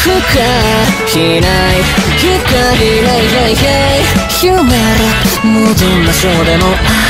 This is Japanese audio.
しない光ない。はい。い。夢ら戻まなょうでもあ